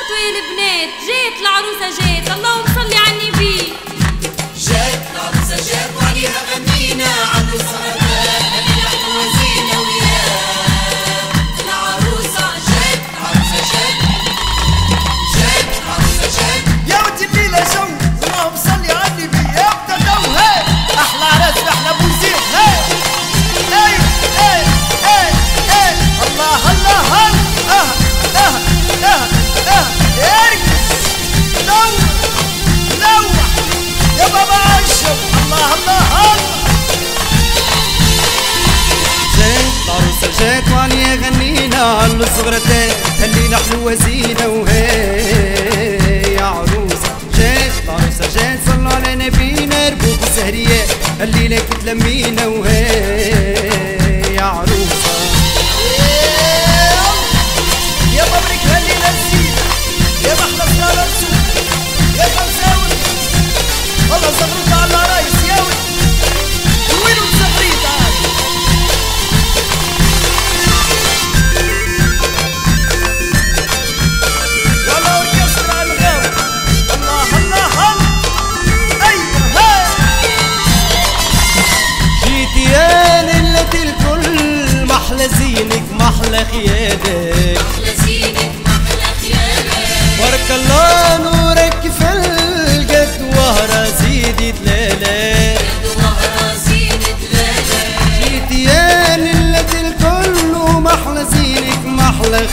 صارتوا يا البنات. جيت العروسة جيت. اللهم صلي على النبي. جيت العروسة جيت وعليها غنينا عروسة على الصغرة الليلة حلوة زينة وهي. يا عروسة جات العروسة جات صلى على نبينا ربوب الزهرية الليلة كتلمينا وهي.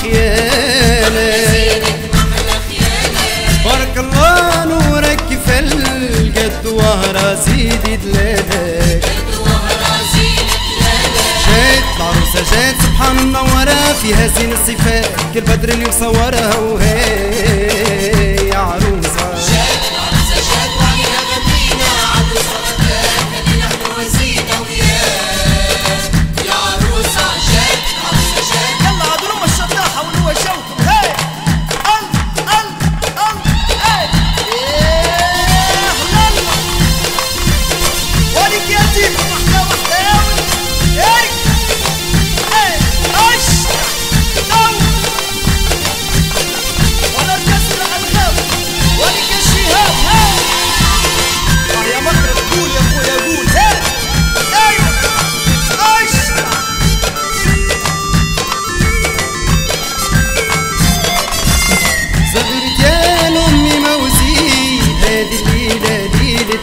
خيانة بارك الله نورك في الجد سيدي العروسة جات سبحان الله ورا فيها زين الصفات كالبدر اللي مصورها وهي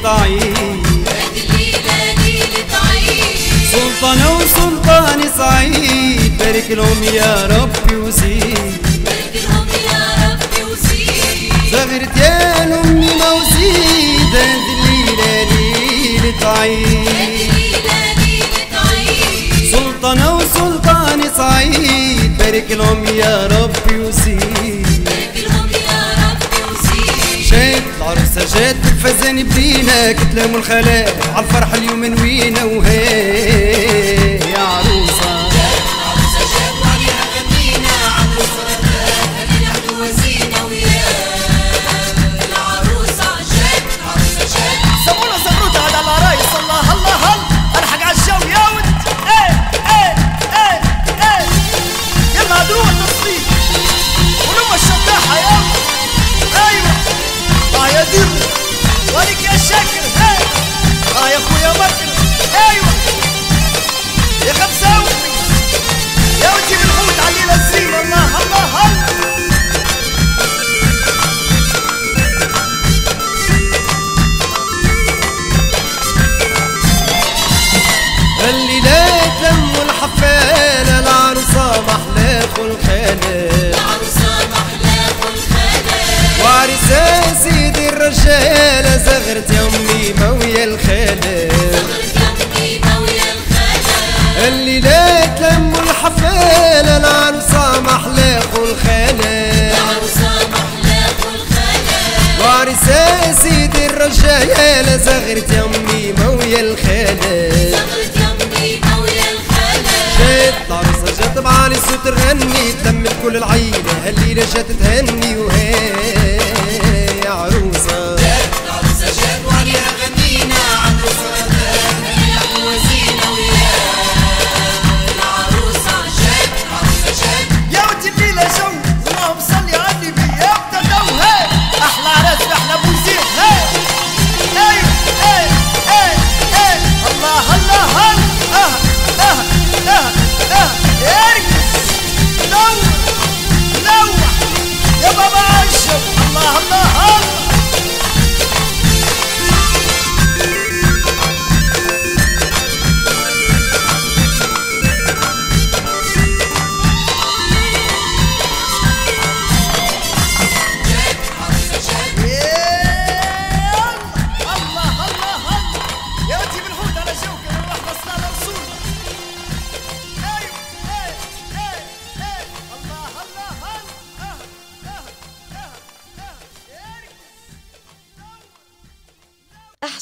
تعيش سلطانة وسلطان سعيد بارك لهم يا ربي وزيد. طيب. بارك لهم يا ربي وزيد صغرت يا أمي موزيد. هذه الليلة ليلة عيد سلطانة وسلطان سعيد بارك لهم يا ربي وزيد. البنات العروسه جات الفزان بدينا كتلام الخلال عالفرح اليوم نوينا وهي عرسة سيدي الرجايا لا زغرت يمي مويا الخالة زغرت الخالة جات بعالي صوت بعرس تمت كل العيلة هالليلة جات تهني وهي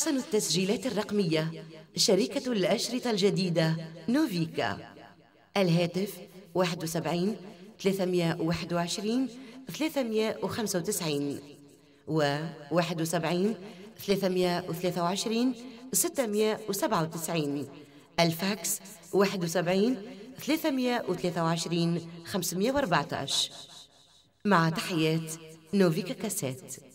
أحسن التسجيلات الرقمية شركة الأشرطة الجديدة نوفيكا. الهاتف 71 321 395 و 71 323 697 الفاكس 71 323 514 مع تحيات نوفيكا كاسيت.